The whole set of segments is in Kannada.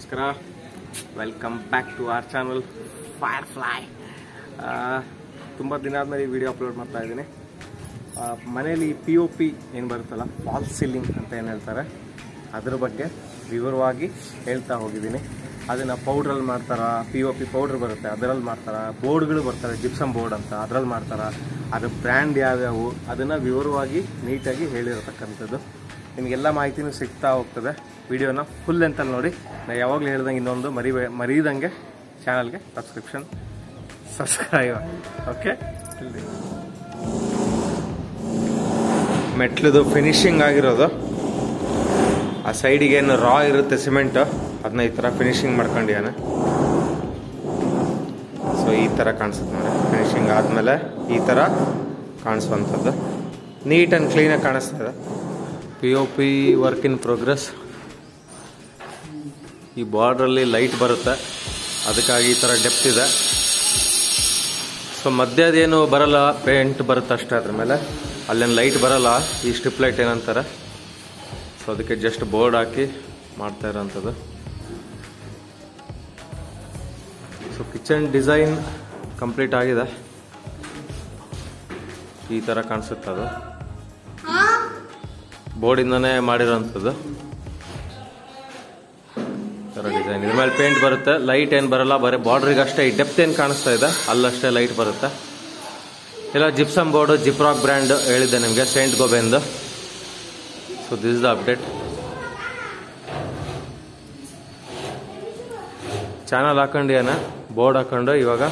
ನಮಸ್ಕಾರ. Welcome back to our channel firefly ತುಂಬ ದಿನ ಆದಮೇಲೆ ಈ ವಿಡಿಯೋ ಅಪ್ಲೋಡ್ ಮಾಡ್ತಾ ಇದ್ದೀನಿ. ಮನೇಲಿ ಪಿ ಒ ಪಿ ಏನು ಬರುತ್ತಲ್ಲ ಫಾಲ್ ಸೀಲಿಂಗ್ ಅಂತ ಏನು ಹೇಳ್ತಾರೆ, ಅದ್ರ ಬಗ್ಗೆ ವಿವರವಾಗಿ ಹೇಳ್ತಾ ಹೋಗಿದ್ದೀನಿ. ಅದನ್ನು ಪೌಡ್ರಲ್ಲಿ ಮಾಡ್ತಾರ ಪಿ ಒ ಪಿ ಪೌಡ್ರ್ ಬರುತ್ತೆ, ಅದರಲ್ಲಿ ಮಾಡ್ತಾರ ಬೋರ್ಡ್ಗಳು ಬರ್ತಾರೆ ಜಿಪ್ಸಮ್ ಬೋರ್ಡ್ ಅಂತ, ಅದರಲ್ಲಿ ಮಾಡ್ತಾರೆ ಅದ್ರ ಬ್ರ್ಯಾಂಡ್ ಯಾವ್ಯಾವು, ಅದನ್ನು ವಿವರವಾಗಿ ನೀಟಾಗಿ ಹೇಳಿರತಕ್ಕಂಥದ್ದು. ನಿಮಗೆಲ್ಲ ಮಾಹಿತಿನೂ ಸಿಗ್ತಾ ಹೋಗ್ತದೆ. ವಿಡಿಯೋನ ಫುಲ್ ಲೆಂತಲ್ಲಿ ನೋಡಿ. ನಾ ಯಾವಾಗಲೂ ಹೇಳ್ದಂಗೆ ಇನ್ನೊಂದು ಮರಿ ಮರೀದಂಗೆ ಚಾನಲ್ಗೆ ಸಬ್ಸ್ಕ್ರಿಪ್ಷನ್ ಸಬ್ಸ್ಕ್ರೈಬ್ ಓಕೆ ಮೆಟ್ಲದು ಫಿನಿಶಿಂಗ್ ಆಗಿರೋದು. ಆ ಸೈಡಿಗೆ ಏನು ರಾ ಇರುತ್ತೆ ಸಿಮೆಂಟ್ ಅದನ್ನ ಈ ಥರ ಫಿನಿಶಿಂಗ್ ಮಾಡ್ಕೊಂಡಿದ್ದಾನೆ. ಸೊ ಈ ಥರ ಕಾಣಿಸುತ್ತೆ ನೋಡಿ. ಫಿನಿಶಿಂಗ್ ಆದಮೇಲೆ ಈ ಥರ ಕಾಣಿಸುವಂಥದ್ದು. ನೀಟ್ ಆ್ಯಂಡ್ ಕ್ಲೀನಾಗಿ ಕಾಣಿಸ್ತಾ ಇದೆ. P O P work in progress ಈ ಬಾರ್ಡ್ರಲ್ಲಿ ಲೈಟ್ ಬರುತ್ತೆ. ಅದಕ್ಕಾಗಿ ಈ ಥರ ಡೆಪ್ತ್ ಇದೆ. ಸೊ ಮಧ್ಯದೇನು ಬರಲ್ಲ ಪೇಂಟ್ ಬರುತ್ತೆ ಅಷ್ಟೇ ಅದ್ರ ಮೇಲೆ. ಅಲ್ಲೇನು ಲೈಟ್ ಬರಲ್ಲ ಈ ಸ್ಟ್ರಿಪ್ ಲೈಟ್ ಏನಂತಾರೆ? ಸೊ ಅದಕ್ಕೆ ಜಸ್ಟ್ ಬೋರ್ಡ್ ಹಾಕಿ ಮಾಡ್ತಾ ಇರೋಂಥದ್ದು. ಸೊ ಕಿಚನ್ ಡಿಸೈನ್ ಕಂಪ್ಲೀಟ್ ಆಗಿದೆ. ಈ ಥರ ಕಾಣಿಸುತ್ತೆ ಅದು. ಬೋರ್ಡಿಂದನೇ ಮಾಡಿರೋಂಥದ್ದು. ಥರ ಡಿಸೈನ್ ಇದ್ರ ಮೇಲೆ ಪೇಂಟ್ ಬರುತ್ತೆ ಲೈಟ್ ಏನು ಬರಲ್ಲ, ಬರೀ ಬಾರ್ಡ್ರಿಗೆ ಅಷ್ಟೇ, ಈ ಡೆಪ್ತ್ ಏನು ಕಾಣಿಸ್ತಾ ಇದೆ, ಅಲ್ಲಷ್ಟೇ ಲೈಟ್ ಬರುತ್ತೆ. ಇಲ್ಲ ಜಿಪ್ಸಮ್ ಬೋರ್ಡು ಜಿಪ್ರಾಕ್ ಬ್ರ್ಯಾಂಡ್ ಹೇಳಿದ್ದೆ ನಿಮಗೆ Saint ಗೋಬೆಂದು so this the update channel ಹಾಕೊಂಡಿಯಾನ board ಹಾಕೊಂಡು ಇವಾಗ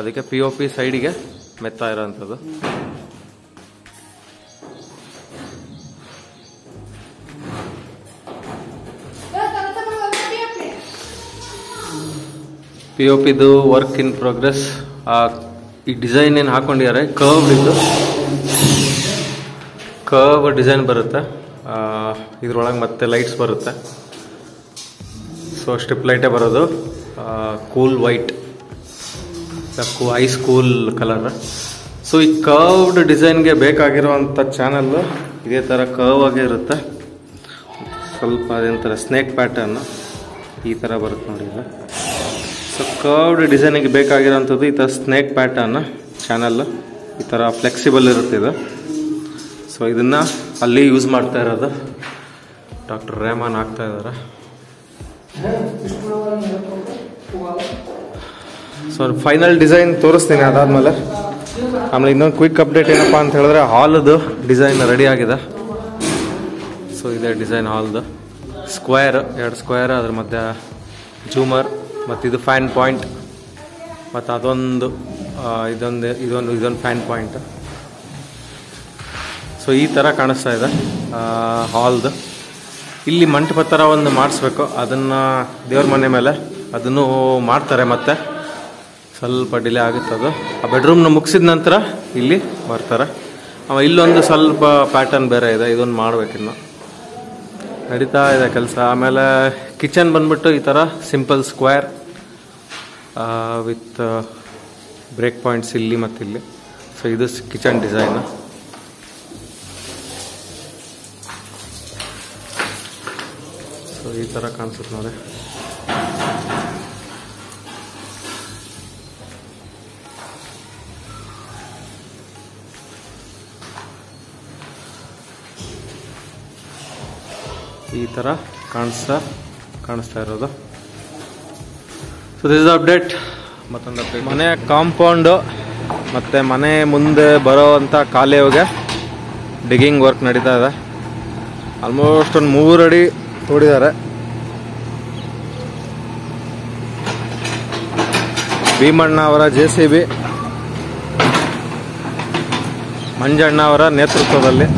ಅದಕ್ಕೆ ಪಿ ಓ ಪಿ ಸೈಡಿಗೆ ಮೆತ್ತಾ ಇರೋಂಥದ್ದು. ಪಿ ಒ ಪಿದು ವರ್ಕ್ ಇನ್ ಪ್ರೋಗ್ರೆಸ್ ಈ ಡಿಸೈನ್ ಏನು ಹಾಕೊಂಡಿದ್ದಾರೆ? ಕರ್ವ್ ಇದು. ಕರ್ವ್ ಡಿಸೈನ್ ಬರುತ್ತೆ. ಇದ್ರೊಳಗೆ ಮತ್ತೆ ಲೈಟ್ಸ್ ಬರುತ್ತೆ. ಸೊ ಸ್ಟ್ರಿಪ್ ಲೈಟೇ ಬರೋದು. Cool white ice cool colour so ಈ ಕರ್ವ್ಡ್ ಡಿಸೈನ್ಗೆ ಬೇಕಾಗಿರುವಂಥ ಚಾನಲ್ಲು ಇದೇ ಥರ ಕರ್ವ್ ಆಗೇ ಇರುತ್ತೆ. ಸ್ವಲ್ಪ ಅದೇಂತಾರೆ ಸ್ನೇಕ್ ಪ್ಯಾಟರ್ನು ಈ ಥರ ಬರುತ್ತೆ ನೋಡಿ ಸೊ ಕರ್ವ್ಡ್ ಡಿಸೈನಿಗೆ ಬೇಕಾಗಿರೋಂಥದ್ದು ಈ ಥರ ಸ್ನೇಕ್ ಪ್ಯಾಟರ್ನ್ ಚಾನಲ್ ಈ ಥರ ಫ್ಲೆಕ್ಸಿಬಲ್ ಇರುತ್ತೆ ಇದು. ಸೊ ಇದನ್ನು ಅಲ್ಲಿ ಯೂಸ್ ಮಾಡ್ತಾ ಇರೋದು. ಡಾಕ್ಟರ್ ರೆಹಮಾನ್ ಆಗ್ತಾ ಇದ್ದಾರೆ ಸೊ ಫೈನಲ್ ಡಿಸೈನ್ ತೋರಿಸ್ತೀನಿ ಅದಾದಮೇಲೆ. ಆಮೇಲೆ ಇನ್ನೊಂದು ಕ್ವಿಕ್ ಅಪ್ಡೇಟ್ ಏನಪ್ಪ ಅಂತ ಹೇಳಿದ್ರೆ ಹಾಲದು ಡಿಸೈನ್ ರೆಡಿ ಆಗಿದೆ. ಸೊ ಇದೆ ಡಿಸೈನ್ ಹಾಲ್ದು ಸ್ಕ್ವೇರ್ ಎರಡು ಸ್ಕ್ವೇರ್ ಅದ್ರ ಮಧ್ಯೆ ಜೂಮರ್ ಮತ್ತು ಇದು ಫ್ಯಾನ್ ಪಾಯಿಂಟ್ ಮತ್ತು ಅದೊಂದು ಇದೊಂದು ಇದೊಂದು ಇದೊಂದು ಫ್ಯಾನ್ ಪಾಯಿಂಟ್ ಸೊ ಈ ಥರ ಕಾಣಿಸ್ತಾ ಇದೆ ಹಾಲ್ದು ಇಲ್ಲಿ ಮಂಟಪ ಥರ ಒಂದು ಮಾಡಿಸ್ಬೇಕು. ಅದನ್ನು ದೇವ್ರ ಮನೆ ಮೇಲೆ ಅದನ್ನು ಮಾಡ್ತಾರೆ ಮತ್ತೆ. ಸ್ವಲ್ಪ ಡಿಲೇ ಆಗುತ್ತೆ ಅದು. ಆ ಬೆಡ್ರೂಮ್ನ ಮುಗಿಸಿದ ನಂತರ ಇಲ್ಲಿ ಬರ್ತಾರೆ. ಅವ ಇಲ್ಲೊಂದು ಸ್ವಲ್ಪ ಪ್ಯಾಟರ್ನ್ ಬೇರೆ ಇದೆ, ಇದೊಂದು ಮಾಡಬೇಕಿನ್ನು ನಡೀತಾ ಇದೆ ಕೆಲಸ. ಆಮೇಲೆ ಕಿಚನ್ ಬಂದ್ಬಿಟ್ಟು ಈ ಥರ simple square with break points ಇಲ್ಲಿ ಮತ್ತು ಇಲ್ಲಿ ಸೊ ಇದು ಕಿಚನ್ ಡಿಸೈನ್ ಸೊ ಈ ಥರ ಕಾಣಿಸುತ್ತೆ ನೋಡಿ. ಈ ಥರ ಕಾಣಿಸ್ತಾ ಕಾಣಿಸ್ತಾ ಇರೋದು. ಸೊ ದಿಸ್ ಇಸ್ ಅಪ್ಡೇಟ್ ಮತ್ತೊಂದು ಅಪ್ಡೇಟ್ ಮನೆ ಕಾಂಪೌಂಡು ಮತ್ತು ಮನೆ ಮುಂದೆ ಬರೋವಂಥ ಕಾಲೇವ್ಗೆ ಡಿಗ್ಗಿಂಗ್ ವರ್ಕ್ ನಡೀತಾ ಇದೆ. ಆಲ್ಮೋಸ್ಟ್ ಒಂದು ಮೂರು ಅಡಿ ತೋಡಿದ್ದಾರೆ. ಭೀಮಣ್ಣ ಅವರ ಜೆ ಸಿ ಬಿ ಮಂಜಣ್ಣ ಅವರ ನೇತೃತ್ವದಲ್ಲಿ.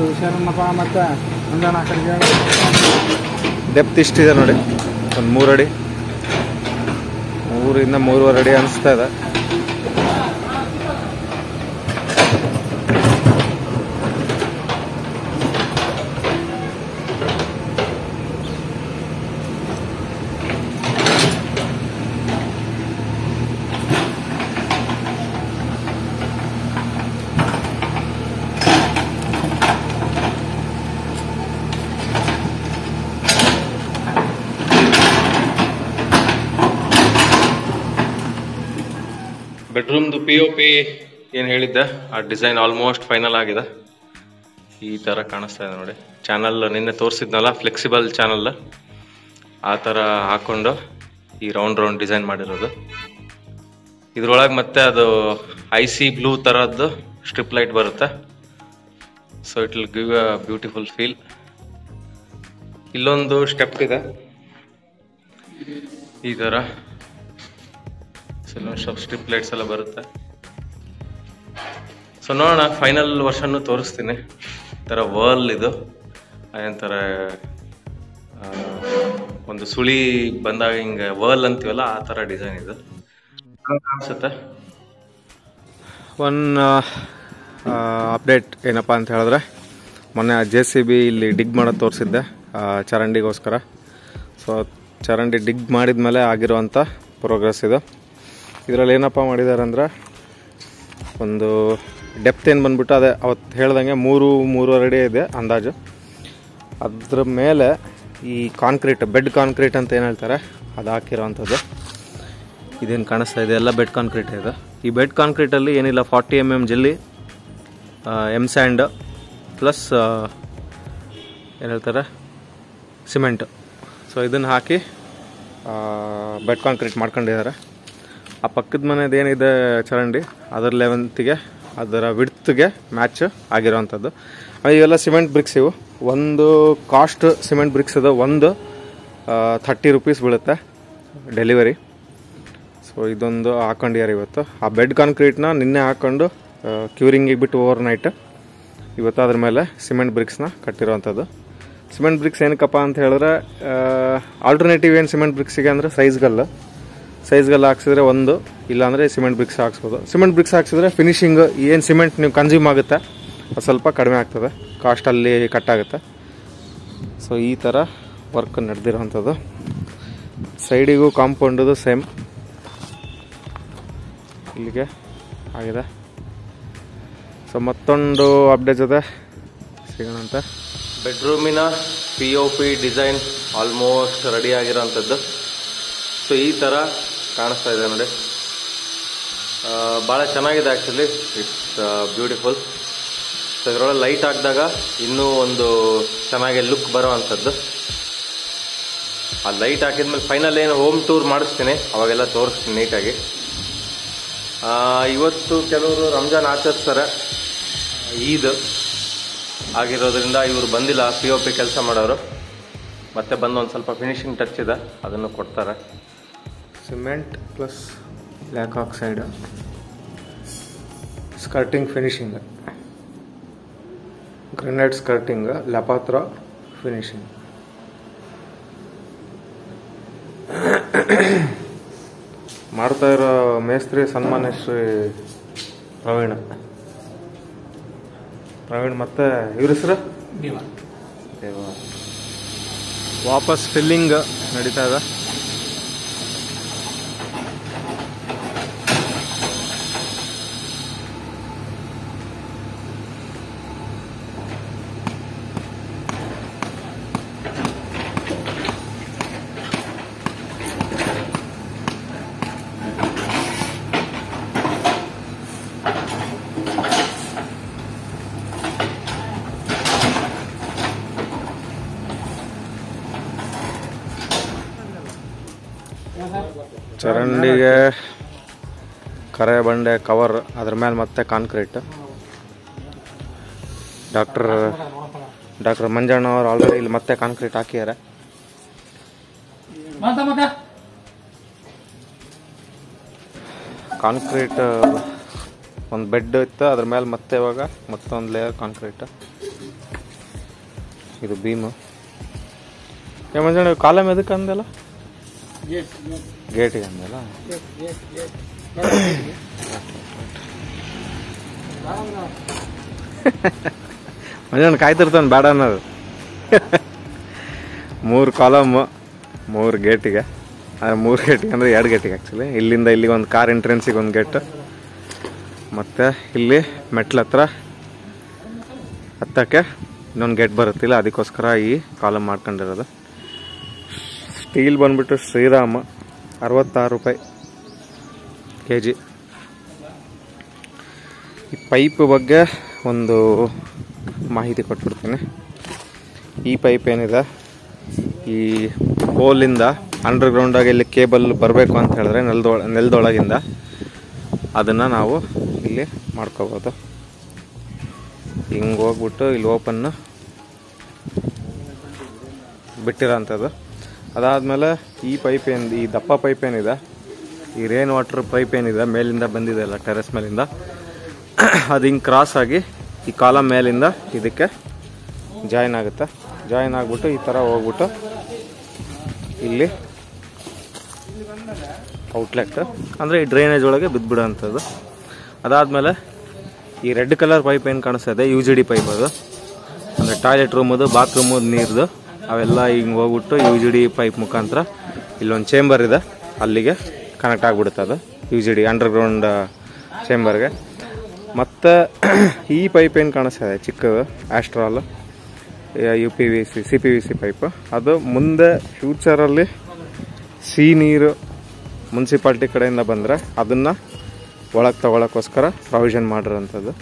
ಹುಷಾರನ್ನಪ್ಪ ಮತ್ತೆ? ಡೆಪ್ತ್ ಇಷ್ಟಿದೆ ನೋಡಿ. ಒಂದು ಮೂರು ಅಡಿ ಮೂರಿಂದ ಮೂರುವರೆ ಅಡಿ ಅನಿಸ್ತಾ ಇದೆ. ಬೆಡ್ರೂಮ್ದು ಪಿ ಒ ಪಿ ಏನು ಹೇಳಿದ್ದೆ? ಆ ಡಿಸೈನ್ ಆಲ್ಮೋಸ್ಟ್ ಫೈನಲ್ ಆಗಿದೆ. ಈ ಥರ ಕಾಣಿಸ್ತಾ ಇದೆ ನೋಡಿ. ಚಾನಲ್ ನಿನ್ನೆ ತೋರಿಸಿದ್ನಲ್ಲ ಫ್ಲೆಕ್ಸಿಬಲ್ ಚಾನಲ್ ಆ ಥರ ಹಾಕ್ಕೊಂಡು ಈ ರೌಂಡ್ ರೌಂಡ್ ಡಿಸೈನ್ ಮಾಡಿರೋದು. ಇದ್ರೊಳಗೆ ಮತ್ತೆ ಅದು ಐ ಸಿ ಬ್ಲೂ ಥರದ್ದು ಸ್ಟ್ರಿಪ್ ಲೈಟ್ ಬರುತ್ತೆ. So it will give a beautiful feel ಇಲ್ಲೊಂದು ಸ್ಟೆಪ್ ಇದೆ. ಈ ಥರ ಸ್ವಲ್ಪ ಸ್ಟ್ರಿಪ್ ಲೈಟ್ಸ್ ಎಲ್ಲ ಬರುತ್ತೆ. ಸೊ ನೋಡೋಣ ಫೈನಲ್ ವರ್ಷನ್ನು ತೋರಿಸ್ತೀನಿ. ಈ ಥರ ವರ್ಲ್ ಇದು. ಏನಂತಾರೆ ಒಂದು ಸುಳಿ ಬಂದಾಗ ಹಿಂಗೆ ವರ್ಲ್ ಅಂತೀವಲ್ಲ, ಆ ಥರ ಡಿಸೈನ್ ಇದು. ಅನ್ಸುತ್ತೆ? ಒನ್ ಅಪ್ಡೇಟ್ ಏನಪ್ಪ ಅಂತ ಹೇಳಿದ್ರೆ, ಮೊನ್ನೆ ಜೆ ಸಿ ಬಿ ಇಲ್ಲಿ ಡಿಗ್ ಮಾಡೋದು ತೋರಿಸಿದ್ದೆ ಚರಂಡಿಗೋಸ್ಕರ. ಸೊ ಚರಂಡಿ ಡಿಗ್ ಮಾಡಿದ ಮೇಲೆ ಆಗಿರುವಂಥ ಪ್ರೋಗ್ರೆಸ್ ಇದು. ಇದರಲ್ಲಿ ಏನಪ್ಪ ಮಾಡಿದ್ದಾರೆ ಅಂದ್ರೆ ಒಂದು ಡೆಪ್ತ್ ಏನು ಬಂದ್ಬಿಟ್ಟು ಅದೇ ಅವತ್ತು ಹೇಳ್ದಂಗೆ ಮೂರು, ಮೂರುವರೆ ಅಡಿ ಇದೆ ಅಂದಾಜು. ಅದ್ರ ಮೇಲೆ ಈ ಕಾಂಕ್ರೀಟ್ ಬೆಡ್ ಕಾಂಕ್ರೀಟ್ ಅಂತ ಏನು ಹೇಳ್ತಾರೆ? ಅದು ಹಾಕಿರೋವಂಥದ್ದು. ಇದೇನು ಕಾಣಿಸ್ತಾ ಇದೆ? ಎಲ್ಲ ಬೆಡ್ ಕಾಂಕ್ರೀಟ್ ಇದೆ ಈ ಬೆಡ್ ಕಾಂಕ್ರೀಟಲ್ಲಿ ಏನಿಲ್ಲ ಫಾರ್ಟಿ ಎಂ ಎಂ ಜಲ್ಲಿ ಎಂ ಸ್ಯಾಂಡ್ ಪ್ಲಸ್ ಏನು ಹೇಳ್ತಾರೆ? ಸಿಮೆಂಟ್ ಸೊ ಇದನ್ನು ಹಾಕಿ ಬೆಡ್ ಕಾಂಕ್ರೀಟ್ ಮಾಡ್ಕೊಂಡಿದ್ದಾರೆ. ಆ ಪಕ್ಕದ ಮನೆದು ಏನಿದೆ ಚರಂಡಿ, ಅದರ ಲೆವೆಂತಿಗೆ ಅದರ ವಿಡ್ತ್ಗೆ ಮ್ಯಾಚ್ ಆಗಿರೋವಂಥದ್ದು ಇವೆಲ್ಲ ಸಿಮೆಂಟ್ ಬ್ರಿಕ್ಸ್ ಇವು. ಒಂದು ಕಾಸ್ಟ್ ಸಿಮೆಂಟ್ ಬ್ರಿಕ್ಸ್ ಅದು ಒಂದು ಥರ್ಟಿ ರುಪೀಸ್ ಬೀಳುತ್ತೆ ಡೆಲಿವರಿ ಸೊ ಇದೊಂದು ಹಾಕೊಂಡಿದ್ದಾರೆ ಇವತ್ತು. ಆ ಬೆಡ್ ಕಾಂಕ್ರೀಟ್ನ ನಿನ್ನೆ ಹಾಕೊಂಡು ಕ್ಯೂರಿಂಗಿಗೆ ಬಿಟ್ಟು ಓವರ್ ನೈಟ್ ಇವತ್ತು ಅದ್ರ ಮೇಲೆ ಸಿಮೆಂಟ್ ಬ್ರಿಕ್ಸ್ನ ಕಟ್ಟಿರೋವಂಥದ್ದು ಸಿಮೆಂಟ್ ಬ್ರಿಕ್ಸ್ ಏನಕ್ಕಪ್ಪ ಅಂತ ಹೇಳಿದ್ರೆ ಆಲ್ಟರ್ನೇಟಿವ್ ಏನು ಸಿಮೆಂಟ್ ಬ್ರಿಕ್ಸಿಗೆ ಅಂದರೆ ಸೈಜ್ಗಲ್ಲ ಸೈಜ್ಗೆಲ್ಲ ಹಾಕ್ಸಿದ್ರೆ ಒಂದು, ಇಲ್ಲಾಂದರೆ ಸಿಮೆಂಟ್ ಬ್ರಿಕ್ಸ್ ಹಾಕ್ಸ್ಬೋದು. ಸಿಮೆಂಟ್ ಬ್ರಿಕ್ಸ್ ಹಾಕ್ಸಿದ್ರೆ ಫಿನಿಶಿಂಗ್ ಏನು ಸಿಮೆಂಟ್ ನೀವು ಕನ್ಸ್ಯೂಮ್ ಆಗುತ್ತೆ, ಅದು ಸ್ವಲ್ಪ ಕಡಿಮೆ ಆಗ್ತದೆ. ಕಾಸ್ಟಲ್ಲಿ ಕಟ್ ಆಗುತ್ತೆ. ಸೊ ಈ ಥರ ವರ್ಕ್ ನಡೆದಿರೋವಂಥದ್ದು. ಸೈಡಿಗೂ ಕಾಂಪೌಂಡದು ಸೇಮ್ ಇಲ್ಲಿಗೆ ಆಗಿದೆ. ಸೊ ಮತ್ತೊಂದು ಅಪ್ಡೇಟ್ ಜೊತೆ ಸಿಗೋಣ ಅಂತ. ಬೆಡ್ರೂಮಿನ P O P design almost ready ಆಗಿರೋಂಥದ್ದು so ಈ ಥರ ಕಾಣಿಸ್ತಾ ಇದೆ ನೋಡಿ. ಭಾಳ ಚೆನ್ನಾಗಿದೆ ಆ್ಯಕ್ಚುಲಿ ಇಟ್ಸ್ ಬ್ಯೂಟಿಫುಲ್ ಸೊ ಇದರೊಳಗೆ ಲೈಟ್ ಹಾಕಿದಾಗ ಇನ್ನೂ ಒಂದು ಚೆನ್ನಾಗಿ ಲುಕ್ ಬರೋ ಅಂಥದ್ದು ಆ ಲೈಟ್ ಹಾಕಿದ್ಮೇಲೆ ಫೈನಲ್ ಏನು ಹೋಮ್ ಟೂರ್ ಮಾಡಿಸ್ತೀನಿ. ಅವಾಗೆಲ್ಲ ತೋರಿಸ್ತೀನಿ ನೀಟಾಗಿ ಇವತ್ತು ಕೆಲವರು ರಂಜಾನ್ ಆಚರಿಸ್ತಾರೆ. ಈದ್ ಆಗಿರೋದ್ರಿಂದ ಇವರು ಬಂದಿಲ್ಲ. ಪಿ ಒ ಪಿ ಕೆಲಸ ಮಾಡೋರು. ಮತ್ತೆ ಬಂದು ಒಂದು ಸ್ವಲ್ಪ ಫಿನಿಶಿಂಗ್ ಟಚ್ ಇದೆ. ಅದನ್ನು ಕೊಡ್ತಾರೆ. Cement plus black oxide. Skirting finishing granite skirting ಲಪಾತ್ರ finishing ಮಾಡ್ತಾ ಇರೋ ಮೇಸ್ತ್ರಿ ಸನ್ಮಾನ್ಯ ಶ್ರೀ ಪ್ರವೀಣ್. ಪ್ರವೀಣ್ ಮತ್ತೆ ಇವ್ರ ಹೆಸರು? ವಾಪಸ್ ಫಿಲ್ಲಿಂಗ್ ನಡೀತಾ ಇದೆ. ಬಂಡೆ ಕವರ್ ಅದ್ರ ಮೇಲೆ ಮತ್ತೆ ಕಾಂಕ್ರೀಟ್ ಡಾಕ್ಟರ್ ಡಾಕ್ಟರ್ ಮಂಜಣ್ಣ ಅವರು ಆಲ್ರೆಡಿ ಇಲ್ಲಿ ಮತ್ತೆ ಕಾಂಕ್ರೀಟ್ ಹಾಕಿದ್ದಾರೆ. ಕಾಂಕ್ರೀಟ್ ಒಂದು ಬೆಡ್ ಇತ್ತು ಅದ್ರ ಮೇಲೆ ಮತ್ತೆ ಇವಾಗ ಮತ್ತೊಂದು ಲೇಯರ್ ಕಾಂಕ್ರೀಟ್ ಇದು ಬೀಮು ಏ ಮಂಜಣ್ಣ ಕಾಲಮ್ ಎದಕ್ಕೆ ಅಂದಲ್ಲ ಗೇಟಿಗೆ ಅಂದಲ್ಲ ಮಂಜಣ್ಣ ಕಾಯ್ತಿರ್ತಾನೆ ಬೇಡ ಅನ್ನೋದು. ಮೂರು ಕಾಲಮ್ಮು ಮೂರು ಗೇಟಿಗೆ ಆ ಮೂರು ಗೇಟಿಗೆ ಅಂದರೆ ಎರಡು ಗೇಟಿಗೆ ಆ್ಯಕ್ಚುಲಿ ಇಲ್ಲಿಂದ ಇಲ್ಲಿಗೆ ಒಂದು ಕಾರ್ ಎಂಟ್ರೆನ್ಸಿಗೆ ಒಂದು ಗೇಟ್ ಮತ್ತು ಇಲ್ಲಿ ಮೆಟ್ಲ ಹತ್ರ ಹತ್ತಕ್ಕೆ ಇನ್ನೊಂದು ಗೇಟ್ ಬರುತ್ತಿಲ್ಲ ಅದಕ್ಕೋಸ್ಕರ ಈ ಕಾಲಮ್ ಮಾಡ್ಕೊಂಡಿರೋದು. ಸ್ಟೀಲ್ ಬಂದುಬಿಟ್ಟು ಶ್ರೀರಾಮ, ಅರವತ್ತಾರು ರೂಪಾಯಿ. ಕೆ ಜಿ ಈ ಪೈಪ್ ಬಗ್ಗೆ ಒಂದು ಮಾಹಿತಿ ಕೊಟ್ಬಿಡ್ತೀನಿ. ಈ ಪೈಪ್ ಏನಿದೆ? ಈ ಹೋಲಿಂದ ಅಂಡರ್ಗ್ರೌಂಡಾಗಿ ಇಲ್ಲಿ ಕೇಬಲ್ ಬರಬೇಕು ಅಂತ ಹೇಳಿದ್ರೆ ನೆಲದೊಳ, ನೆಲದೊಳಗಿಂದ ಅದನ್ನು ನಾವು ಇಲ್ಲಿ ಮಾಡ್ಕೋಬೋದು. ಹಿಂಗೆ ಹೋಗ್ಬಿಟ್ಟು ಇಲ್ಲಿ ಓಪನ್ನು ಬಿಟ್ಟಿರೋಂಥದ್ದು. ಅದಾದಮೇಲೆ ಈ ಪೈಪ್ ಏನು, ಈ ದಪ್ಪ ಪೈಪ್ ಏನಿದೆ? ಈ ರೇನ್ ವಾಟರ್ ಪೈಪ್ ಏನಿದೆ, ಮೇಲಿಂದ ಬಂದಿದೆ ಅಲ್ಲ ಟೆರೆಸ್ ಮೇಲಿಂದ. ಅದು ಹಿಂಗೆ ಕ್ರಾಸ್ ಆಗಿ ಈ ಕಾಲಮ್ ಮೇಲಿಂದ ಇದಕ್ಕೆ ಜಾಯಿನ್ ಆಗುತ್ತೆ. ಜಾಯಿನ್ ಆಗಿಬಿಟ್ಟು ಈ ಥರ ಹೋಗ್ಬಿಟ್ಟು ಇಲ್ಲಿ ಔಟ್ಲೆಟ್ ಅಂದರೆ ಈ ಡ್ರೈನೇಜ್ ಒಳಗೆ ಬಿದ್ದುಬಿಡೋಂಥದ್ದು. ಅದಾದಮೇಲೆ ಈ ರೆಡ್ ಕಲರ್ ಪೈಪ್ ಏನು ಕಾಣಿಸ್ತಾ ಇದೆ? ಯು ಜಿ ಡಿ ಪೈಪ್ ಅದು. ಅಂದರೆ ಟಾಯ್ಲೆಟ್ ರೂಮದು ಬಾತ್ರೂಮದು ನೀರ್ದು. ಅವೆಲ್ಲ ಹಿಂಗೆ ಹೋಗ್ಬಿಟ್ಟು ಯು ಜಿ ಡಿ ಪೈಪ್ ಮುಖಾಂತರ ಇಲ್ಲೊಂದು ಚೇಂಬರ್ ಇದೆ ಅಲ್ಲಿಗೆ. ಕನೆಕ್ಟ್ ಆಗಿಬಿಡುತ್ತೆ ಅದು ಯು ಜಿ ಡಿ ಅಂಡರ್ಗ್ರೌಂಡ್ ಚೇಂಬರ್ಗೆ ಮತ್ತು ಈ ಪೈಪ್ ಏನು ಕಾಣಿಸ್ತಾ ಇದೆ, ಚಿಕ್ಕದು Astral U P V C C P V C pipe ಅದು ಮುಂದೆ ಫ್ಯೂಚರಲ್ಲಿ ಸಿ ನೀರು ಮುನ್ಸಿಪಾಲ್ಟಿ ಕಡೆಯಿಂದ ಬಂದರೆ ಅದನ್ನು ಒಳಗೆ ತಗೊಳಕ್ಕೋಸ್ಕರ ಪ್ರಾವಿಷನ್ ಮಾಡಿರೋಂಥದ್ದು.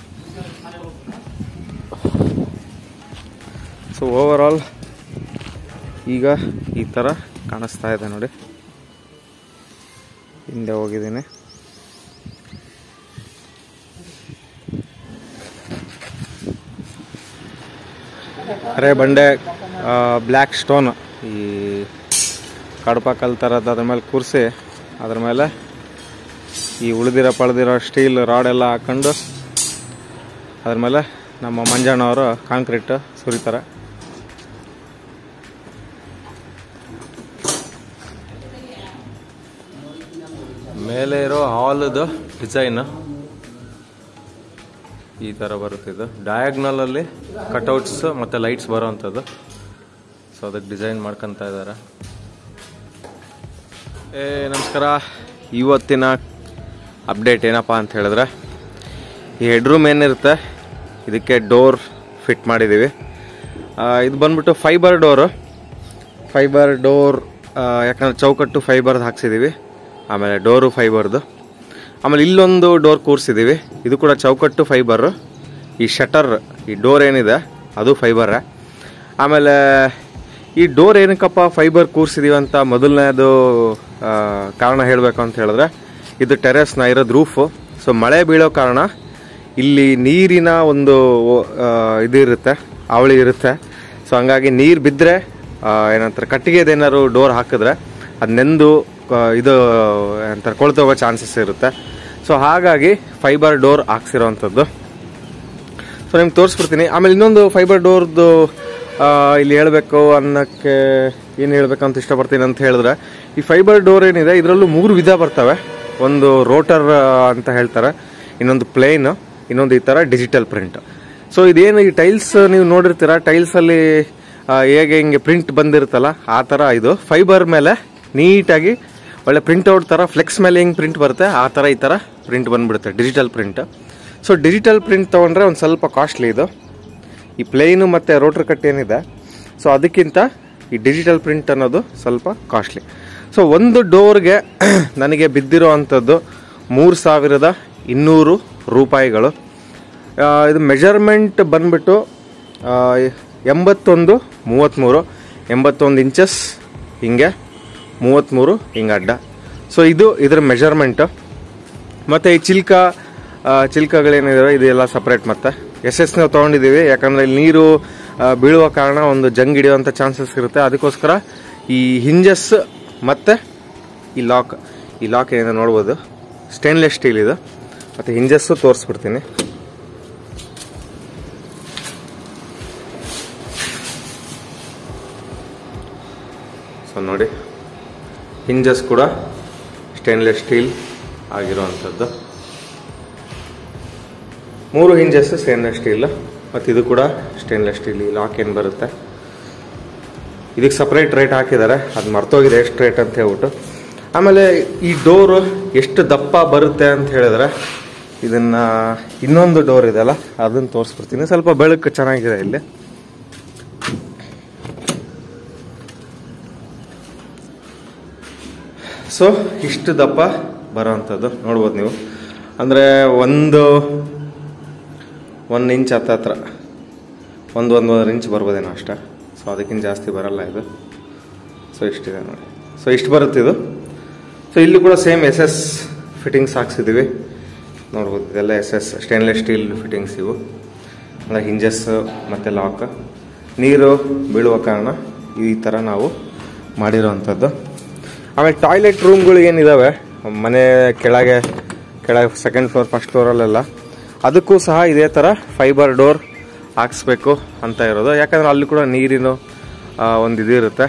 ಸೊ ಓವರ್ ಆಲ್ ಈಗ ಈ ಥರ ಕಾಣಿಸ್ತಾ ಇದೆ ನೋಡಿ. ಹಿಂದೆ ಹೋಗಿದ್ದೀನಿ. ಅರೆ, ಬಂಡೆ ಬ್ಲ್ಯಾಕ್ ಸ್ಟೋನ್. ಈ ಕಡಪ ಕಲ್ ಥರದ್ದು ಅದ್ರ ಮೇಲೆ ಕೂರಿಸಿ, ಅದ್ರ ಮೇಲೆ ಈ ಉಳಿದಿರೋ ಪಳೆದಿರೋ ಸ್ಟೀಲ್ ರಾಡ್ ಎಲ್ಲ ಹಾಕ್ಕೊಂಡು ಅದ್ರ ಮೇಲೆ ನಮ್ಮ ಮಂಜಣ್ಣವರು ಕಾಂಕ್ರೀಟ್ ಸುರಿತಾರೆ. ಮೇಲೆ ಇರೋ ಹಾಲ್ದು ಡಿಸೈನ್ ಈ ಥರ ಬರುತ್ತಿದ್ದು ಡಯಾಗ್ನಲಲ್ಲಿ ಕಟೌಟ್ಸ್ ಮತ್ತು ಲೈಟ್ಸ್ ಬರೋವಂಥದ್ದು. ಸೊ ಅದಕ್ಕೆ ಡಿಸೈನ್ ಮಾಡ್ಕೊತಾ ಇದ್ದಾರೆ. ಏ, ನಮಸ್ಕಾರ. ಇವತ್ತಿನ ಅಪ್ಡೇಟ್ ಏನಪ್ಪ ಅಂತ ಹೇಳಿದ್ರೆ, ಈ ಹೆಡ್ರೂಮ್ ಏನಿರುತ್ತೆ, ಇದಕ್ಕೆ ಡೋರ್ ಫಿಟ್ ಮಾಡಿದ್ದೀವಿ. ಇದು ಬಂದ್ಬಿಟ್ಟು ಫೈಬರ್ ಡೋರು ಫೈಬರ್ ಡೋರ್ ಯಾಕಂದ್ರೆ ಚೌಕಟ್ಟು ಫೈಬರ್ದು ಹಾಕ್ಸಿದ್ದೀವಿ. ಆಮೇಲೆ ಡೋರು ಫೈಬರ್ದು. ಆಮೇಲೆ ಇಲ್ಲೊಂದು ಡೋರ್ ಕೂರಿಸಿದ್ದೀವಿ ಇದು ಕೂಡ ಚೌಕಟ್ಟು ಫೈಬರ್. ಈ ಶಟರ್, ಈ ಡೋರ್ ಏನಿದೆ, ಅದು ಫೈಬರ. ಆಮೇಲೆ ಈ ಡೋರ್ ಏನಕ್ಕಪ್ಪ ಫೈಬರ್ ಕೂರಿಸಿದೀವಿ ಅಂತ ಮೊದಲನೇದು ಕಾರಣ ಹೇಳಬೇಕು ಅಂತ ಹೇಳಿದ್ರೆ, ಇದು ಟೆರೆಸ್ನ ಇರೋದು ರೂಫು. ಸೊ, ಮಳೆ ಬೀಳೋ ಕಾರಣ ಇಲ್ಲಿ ನೀರಿನ ಒಂದು ಇದಿರುತ್ತೆ ಅವಳಿ ಇರುತ್ತೆ ಸೊ, ಹಂಗಾಗಿ ನೀರು ಬಿದ್ದರೆ ಏನಂತಾರೆ, ಕಟ್ಟಿಗೆದೇನಾದ್ರು ಡೋರ್ ಹಾಕಿದ್ರೆ ಅದು ನೆಂದು ಇದು, ಅಂತಾರೆ ಕೊಳ್ತು ಹೋಗೋ ಚಾನ್ಸಸ್ ಇರುತ್ತೆ. ಸೊ ಹಾಗಾಗಿ ಫೈಬರ್ ಡೋರ್ ಹಾಕ್ಸಿರೋವಂಥದ್ದು ಸೊ ನಿಮ್ಗೆ ತೋರಿಸ್ಬಿಡ್ತೀನಿ. ಆಮೇಲೆ ಇನ್ನೊಂದು ಫೈಬರ್ ಡೋರ್ದು ಇಲ್ಲಿ ಹೇಳಬೇಕು ಅನ್ನೋಕ್ಕೆ ಏನು ಹೇಳಬೇಕು ಇಷ್ಟಪಡ್ತೀನಿ ಅಂತ ಹೇಳಿದ್ರೆ, ಈ ಫೈಬರ್ ಡೋರ್ ಏನಿದೆ, ಇದರಲ್ಲೂ ಮೂರು ವಿಧ ಬರ್ತವೆ. ಒಂದು ರೋಟರ್ ಅಂತ ಹೇಳ್ತಾರೆ. ಇನ್ನೊಂದು ಪ್ಲೇನ್ ಇನ್ನೊಂದು ಈ ಥರ ಡಿಜಿಟಲ್ ಪ್ರಿಂಟ್ ಸೊ ಇದೇನು ಈ ಟೈಲ್ಸ್ ನೀವು ನೋಡಿರ್ತೀರ? ಟೈಲ್ಸಲ್ಲಿ ಹೇಗೆ ಹಿಂಗೆ ಪ್ರಿಂಟ್ ಬಂದಿರುತ್ತಲ್ಲ, ಆ ಥರ ಇದು. ಫೈಬರ್ ಮೇಲೆ ನೀಟಾಗಿ ಒಳ್ಳೆ ಪ್ರಿಂಟ್ಔಟ್ ಥರ ಫ್ಲೆಕ್ಸ್ ಮೇಲೆ ಹೆಂಗೆ ಪ್ರಿಂಟ್ ಬರುತ್ತೆ, ಆ ಥರ ಈ ಥರ ಪ್ರಿಂಟ್ ಬಂದುಬಿಡುತ್ತೆ digital print so digital print ತೊಗೊಂಡ್ರೆ ಒಂದು ಸ್ವಲ್ಪ ಕಾಸ್ಟ್ಲಿ ಇದು. ಈ ಪ್ಲೇನು ಮತ್ತು ರೋಟ್ರ್ ಕಟ್ ಏನಿದೆ ಸೊ ಅದಕ್ಕಿಂತ ಈ ಡಿಜಿಟಲ್ ಪ್ರಿಂಟ್ ಅನ್ನೋದು ಸ್ವಲ್ಪ ಕಾಸ್ಟ್ಲಿ ಸೊ ಒಂದು ಡೋರ್ಗೆ ನನಗೆ ಬಿದ್ದಿರೋ ಅಂಥದ್ದು ಮೂರು ಸಾವಿರದ ಇನ್ನೂರು ರೂಪಾಯಿಗಳು. ಇದು ಮೆಜರ್ಮೆಂಟ್ ಬಂದ್ಬಿಟ್ಟು ಎಂಬತ್ತೊಂದು ಮೂವತ್ತ್ಮೂರು ಎಂಬತ್ತೊಂದು ಇಂಚಸ್ ಹಿಂಗೆ ಮೂವತ್ತ್ಮೂರು ಹಿಂಗೆ ಅಡ್ಡ. ಸೊ ಇದು ಇದರ ಮೆಜರ್ಮೆಂಟು ಮತ್ತು ಈ ಚಿಲ್ಕ ಚಿಲ್ಕಗಳೇನಿದಾವೆ, ಇದೆಲ್ಲ ಸಪ್ರೇಟ್ ಮತ್ತೆ. ಎಸ್ ಎಸ್ ನಾವು ತೊಗೊಂಡಿದ್ದೀವಿ, ಯಾಕಂದರೆ ನೀರು ಬೀಳುವ ಕಾರಣ ಒಂದು ಜಂಗ್ ಹಿಡಿಯುವಂಥ ಚಾನ್ಸಸ್ ಇರುತ್ತೆ. ಅದಕ್ಕೋಸ್ಕರ ಈ ಹಿಂಜಸ್ ಮತ್ತು ಈ ಲಾಕ್ ಈ ಲಾಕ್ ಏನಿದೆ ನೋಡ್ಬೋದು. ಸ್ಟೇನ್ಲೆಸ್ ಸ್ಟೀಲ್ ಇದು. ಮತ್ತು ಹಿಂಜಸ್ಸು ತೋರಿಸ್ಬಿಡ್ತೀನಿ. ಸೊ ನೋಡಿ. ಹಿಂಜಸ್ ಕೂಡ ಸ್ಟೇನ್ಲೆಸ್ ಸ್ಟೀಲ್ ಆಗಿರುವಂಥದ್ದು ಮೂರು ಹಿಂಜಸ್ ಸ್ಟೇನ್ಲೆಸ್ ಸ್ಟೀಲ್ ಮತ್ತು ಇದು ಕೂಡ ಸ್ಟೇನ್ಲೆಸ್ ಸ್ಟೀಲ್ ಲಾಕ್ ಏನು ಬರುತ್ತೆ. ಇದಕ್ಕೆ ಸಪ್ರೇಟ್ ರೇಟ್ ಹಾಕಿದ್ದಾರೆ ಅದು ಮರ್ತೋಗಿದೆ ಎಷ್ಟು ರೇಟ್ ಅಂತ ಹೇಳ್ಬಿಟ್ಟು. ಆಮೇಲೆ ಈ ಡೋರು ಎಷ್ಟು ದಪ್ಪ ಬರುತ್ತೆ ಅಂತ ಹೇಳಿದ್ರೆ, ಇದನ್ನು ಇನ್ನೊಂದು ಡೋರ್ ಇದೆಲ್ಲ ಅದನ್ನು ತೋರಿಸ್ಬಿಡ್ತೀನಿ. ಸ್ವಲ್ಪ ಬೆಳಕು ಚೆನ್ನಾಗಿದೆ ಇಲ್ಲಿ. ಸೊ, ಇಷ್ಟು ದಪ್ಪ ಬರೋವಂಥದ್ದು ನೋಡ್ಬೋದು ನೀವು. ಅಂದರೆ ಒಂದು ಒಂದು ಇಂಚ್ ಹತ್ತ ಹತ್ರ ಒಂದು, ಒಂದೂವರೆ ಇಂಚ್ ಬರ್ಬೋದೇನೋ ಅಷ್ಟೇ. ಸೊ, ಅದಕ್ಕಿಂತ ಜಾಸ್ತಿ ಬರಲ್ಲ ಇದು. ಸೊ, ಇಷ್ಟಿದೆ ನೋಡಿ. ಸೊ, ಇಷ್ಟು ಬರುತ್ತೆ ಇದು. ಸೊ, ಇಲ್ಲಿ ಕೂಡ ಸೇಮ್ ಎಸ್ ಎಸ್ ಫಿಟ್ಟಿಂಗ್ಸ್ ಹಾಕ್ಸಿದ್ದೀವಿ. ನೋಡ್ಬೋದು, ಇದೆಲ್ಲ S S stainless steel fittings ಇವು. ಅಂದರೆ ಹಿಂಜಸ್ ಮತ್ತು ಲಾಕ್ ನೀರು ಬೀಳುವ ಕಾರಣ ಈ ಥರ ನಾವು ಮಾಡಿರೋವಂಥದ್ದು ಆಮೇಲೆ ಟಾಯ್ಲೆಟ್ ರೂಮ್ಗಳು ಏನಿದ್ದಾವೆ ಮನೆ ಕೆಳಗೆ ಕೆಳಗೆ ಸೆಕೆಂಡ್ ಫ್ಲೋರ್ ಫಸ್ಟ್ ಫ್ಲೋರಲ್ಲೆಲ್ಲ ಅದಕ್ಕೂ ಸಹ ಇದೇ ಥರ ಫೈಬರ್ ಡೋರ್ ಹಾಕ್ಸ್ಬೇಕು ಅಂತ ಇರೋದು. ಯಾಕಂದರೆ ಅಲ್ಲಿ ಕೂಡ ನೀರಿನ ಒಂದು ಇದು ಇರುತ್ತೆ.